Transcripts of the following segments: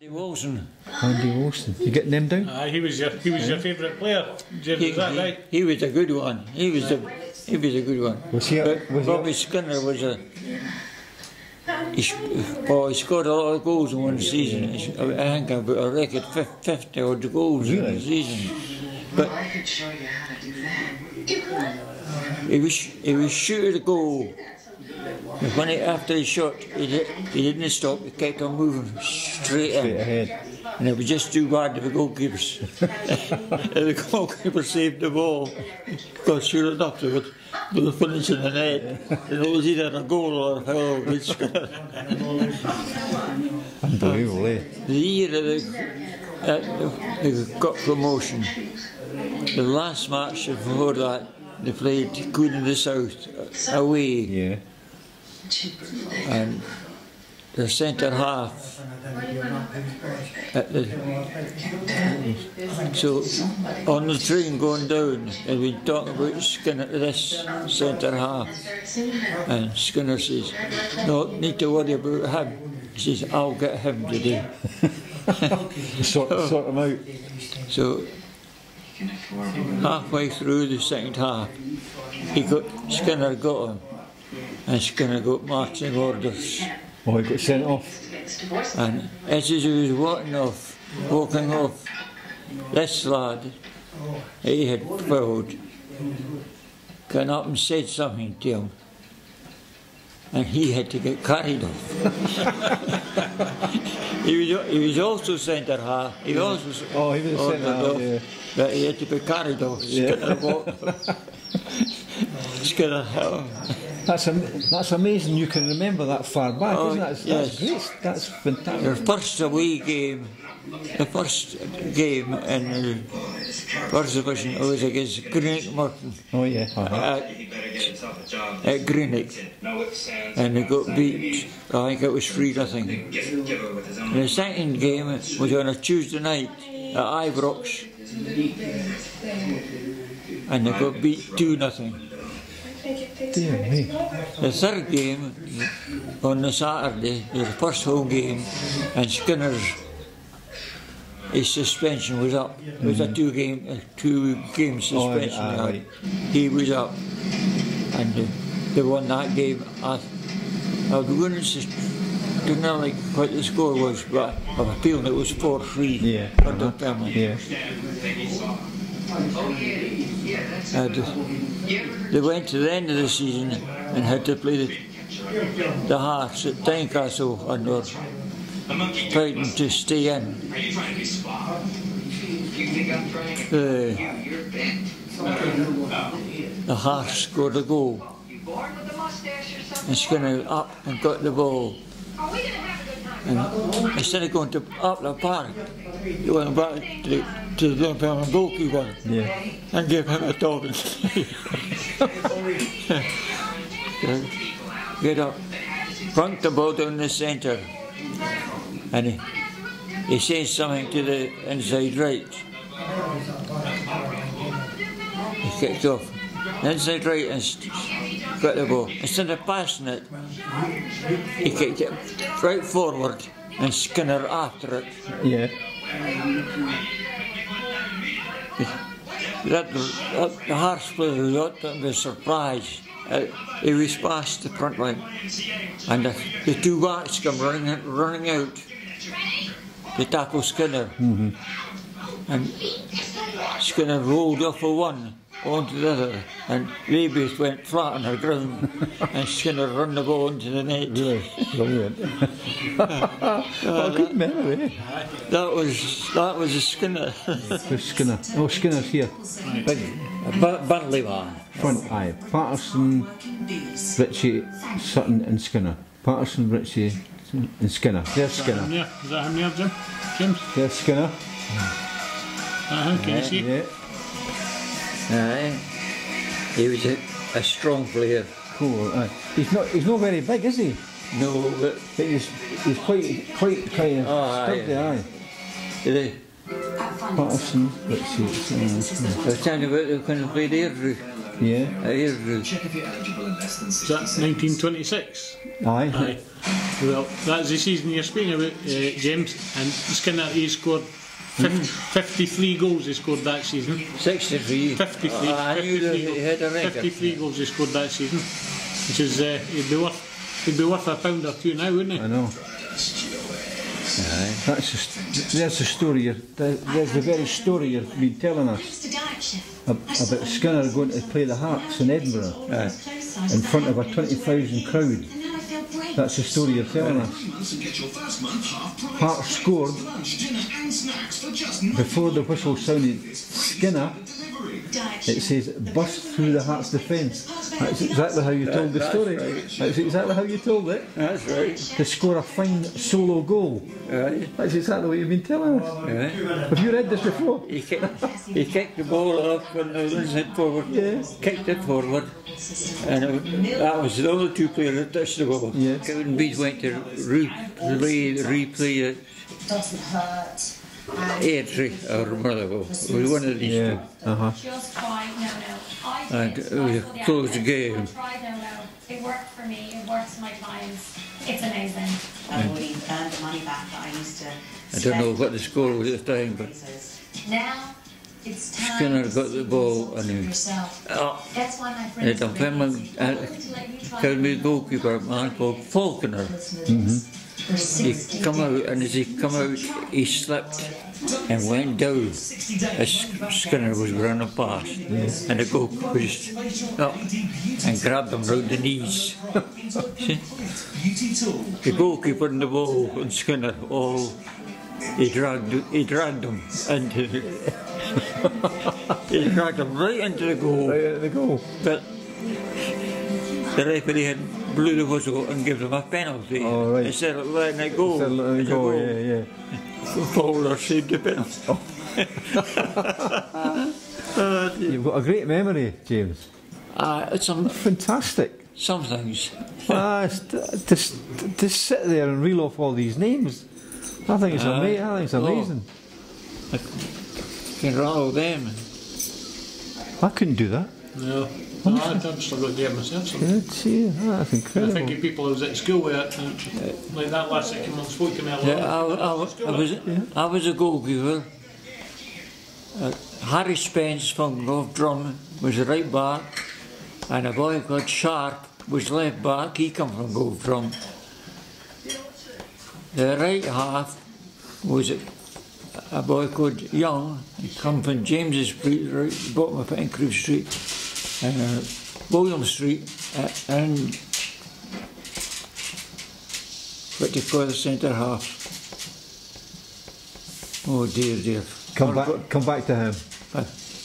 Andy Wilson. Andy oh, Wilson. You getting them down? Aye, he was your he was your favourite player, James. He, Is that he- right? he was a good one. He was a he was a good one. Was he a- but was he a- Bobby Skinner was a. He, sc- oh, he scored a lot of goals in one season. He s- I think about a record fif- 50 odd goals in Really? a season. But I could show you how to do that. he was he was shooting a goal. But when he, after he shot, he, di- he didn't stop. He kept on moving straight in. Ahead. And it was just too bad for the goalkeepers. and the goalkeeper saved the ball. Because sure enough, they would, they were finishing the net. And it was either a goal or a foul. Which, Unbelievable, eh? the year that they, they got promotion, the last match before that, they played Queen of the South away. Yeah. And the centre half. At the so on the train going down and we talking about Skinner this centre half. And Skinner says no need to worry about him. He says I'll get him today. Sort, sort them out. so halfway through the second half he got Skinner got him and Skinner got marching orders Oh, he got sent off. And as he was walking off, walking off, this lad, he had fouled, came up and said something to him. And he had to get carried off. he, was, he was also centre half. He also Oh, he was a ordered centre half, off, yeah. But he had to be carried off. Yeah. Skinner walked. Skinner, That's am- that's amazing. You can remember that far back, Oh, isn't it? That's, yes. that's great. That's fantastic. first away game, the first game in the first division was against Greenock Morton Oh yeah. Uh-huh. at, He better get himself a job. at Greenock, and they got beat. I think it was three nothing. Give, give it with his own. The second game was on a Tuesday night at Ibrox, and they got beat two nothing. Dear me. The third game on the Saturday, the first home game, and Skinner's his suspension was up. It was a two game, a two game Oh, suspension. aye, he right. He was up, and uh, they won that game. I, I was going to say, don't know like what the score was, but I have a feeling it was four three Yeah. for the uh-huh. Uh, family. Yeah. They went to the end of the season and had to play the, the Hearts at Tynecastle and were fighting to stay in. Trying to The, the Hearts scored a goal and Skinner up and got the ball. And instead of going to up the park, he went back to the, to the Dunfermline goalkeeper Yeah. and gave him a talking. Get up, front the ball down the centre, and he, he says something to the inside right. He kicked off. Inside right and got the ball. Instead of passing it, he kicked it right forward and Skinner after it. Yeah. That, that the Hearts player was out to be surprised. He was past the front line, and the, the two backs come running running out to tackle Skinner, mm-hmm. and Skinner rolled off a one onto the other, and Rabies went flat on her ground, and Skinner run the ball into the net. Really. Brilliant. oh, good memory. That was that was a Skinner, Who's Skinner? Oh, Skinner's here. Big a Bur- Burnley man. front eye. Patterson, Ritchie, Sutton, and Skinner. Patterson, Ritchie, and Skinner. There's Skinner. Yeah, is that him there, Jim? James? There's Skinner. Uh-huh, can you see? Yeah. Aye. He was a, a strong player. Cool. Aye. He's not. He's not very big, is he? No, but But he's he's quite quite kind of Oh, aye. sturdy. Aye. the, Patterson, Ritchie, Skinner. I was telling you about the kind of played Airdrie. Yeah. I hear Check if you're eligible in less than Is that 60 seconds. 1926? Aye. Aye. Well, that's the season you're speaking about, uh, James. And Skinner, he scored 50, 53 goals he scored that season. 63. 53, I knew that he had a record. 53 goals he scored that season. Which is, uh, he'd be worth, he'd be worth a pound or two now, wouldn't he? I know. Aye. That's just, there's the story. You're, there- there's the very story you've been telling us Mr. Diet Chef. ab- about Skinner going to play the Hearts in Edinburgh in front of a 20,000 crowd. And now I feel great. That's the story you're telling us. Months and get your first month half price. Hearts scored Lunch, dinner and snacks for just before the whistle sounded. Skinner, it says, bust through the Hearts defence. That's exactly how you told the story. That's exactly how you told it. That's right. To score a fine solo goal. Right. That's exactly what you've been telling us. Right. Have you read this before? He kicked, he kicked the ball off when the Lions went forward. Yeah. Kicked it forward. And it, that was the only two players that touched the ball. Yeah. Cowdenbeath went to replay, replay it. doesn't hurt. And Airdrie or was one of these Yeah. Uh huh. Just try, no, no. I And did. it was a I saw the game. I tried, no, no. It worked for me. It works for my clients. It's amazing. I've already earned the money back that I used to. I don't know what the score was at the time, but Now it's time Skinner to got the ball and he- oh, That's why my and friends it done Finland, uh, Cowdenbeath goalkeeper, man called Falconer. He come out, and as he come out, he slipped and went down as Skinner was running past. And the goalkeeper was up and grabbed him round the knees. See? Beauty tool. The goalkeeper and the ball and Skinner all he dragged he dragged them into the, he dragged them right into the goal. Right at the goal. But the referee had blew the whistle and gave them a penalty Oh, right. instead of letting it go. Said let it It's go, yeah, yeah. Fowler saved the penalty. You've got a great memory, James. Uh, it's some Fantastic. some things. it's- to, to, to sit there and reel off all these names, I think it's, Aye. ama- I think it's Oh. amazing. Can rattle them. I couldn't do that. No. no I'd I'd struggle to do myself. So. Good, see, ah, that's I think of people I was at school with, and, like that last that came on spoke to me a lot. Yeah, I, I, I was I was a goalkeeper. Uh, Harry Spence from North Drum was the right back, and a boy called Sharp was left back. He come from Golfdrum. The right half was a, a boy called Young. He come from James's Street, right bottom of Pencrew Street, and uh, William Street, uh, and what do you call the centre half? Oh dear, dear. Come back, come back to him.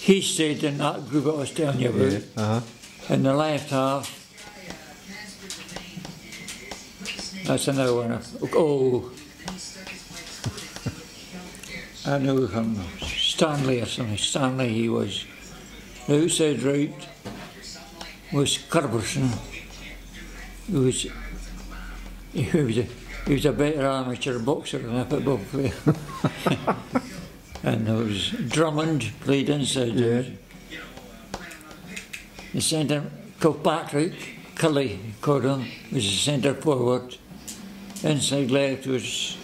He stayed in that group I was telling you about. Uh huh. In the left half. That's another one. Oh. I know him. Stanley or something. Stanley he was. The outside right was Kerberson. He was, he was a, he was a better amateur boxer than a football player. and there was Drummond played inside. Yeah. The centre, Kilpatrick, Cully, called him, was the centre forward. Inside left was,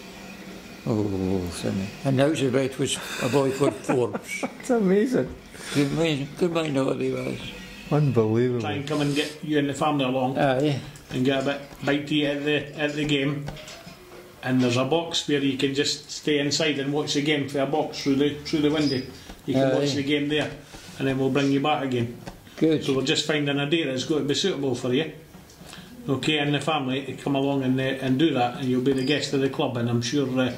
oh, something. And outside right was a boy called Forbes. It's amazing. Good mind, good mind know what he was. Try Unbelievable. and come and get you and the family along Aye. and get a bit bite to eat at the at the game. And there's a box where you can just stay inside and watch the game for a box through the through the window. You can Aye. watch the game there, and then we'll bring you back again. Good. So we're just finding a day that's going to be suitable for you. Okay, and the family to come along and uh, and do that, and you'll be the guest of the club, and I'm sure uh,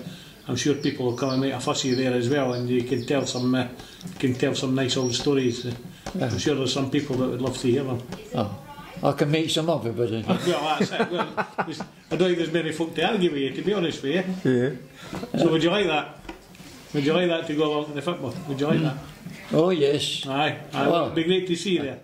I'm sure people will come and make a fuss of you there as well, and you can tell some uh, you can tell some nice old stories. Uh, I'm sure there's some people that would love to hear them. Oh, I can make some of it, but uh, Well, that's it. Well, I don't think there's many folk to argue with you, to be honest with you. Yeah. So would you like that? Would you like that to go along to the football? Would you like that? oh yes. Aye, aye. Well- It'd be great to see you there.